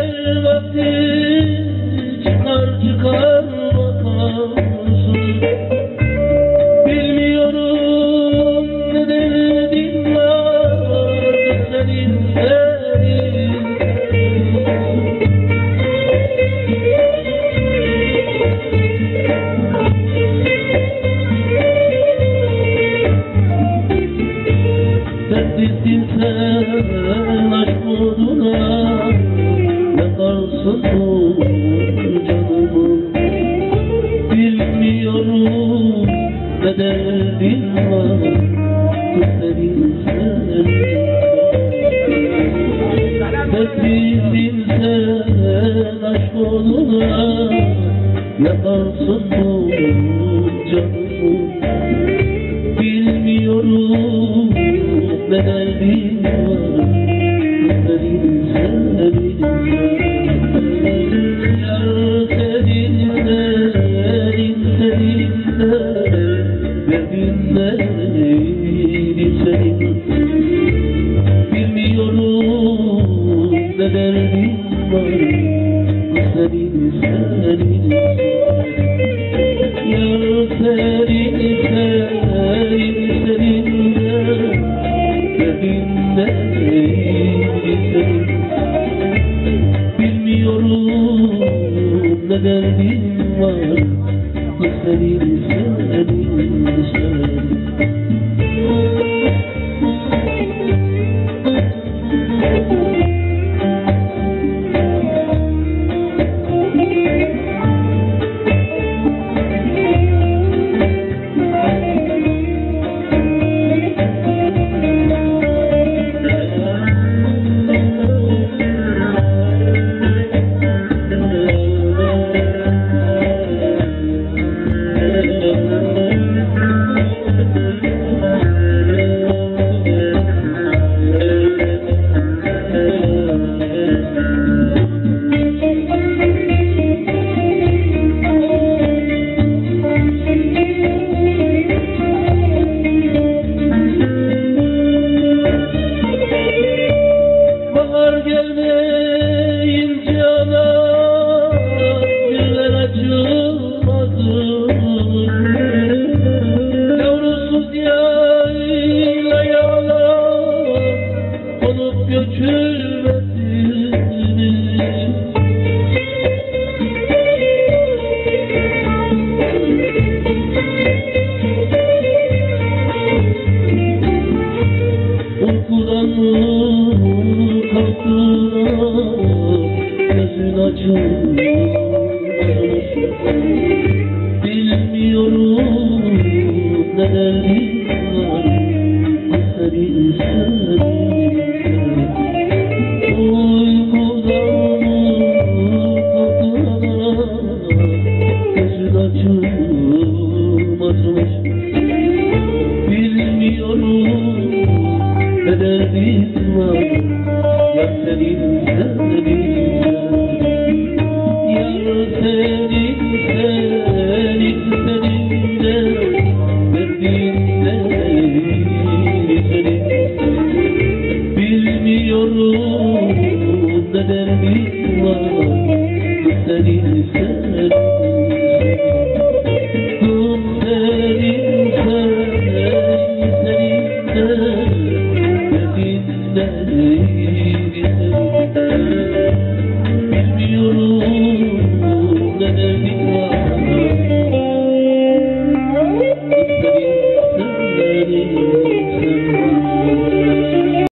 Elmasiz çıkar çıkar. Yalan sandım canım Bilmiyorum ne derdin var Senin sevdiğin Yardım Derdin senin Bilmiyorum ne derdin var? Senin senin Yar senin senin senin Derdin senin Bilmiyorum ne derdin var Senin senin senin Bilmiyorum ne derdin var. Senin